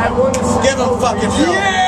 I wouldn't give a fucking fuck. Yeah!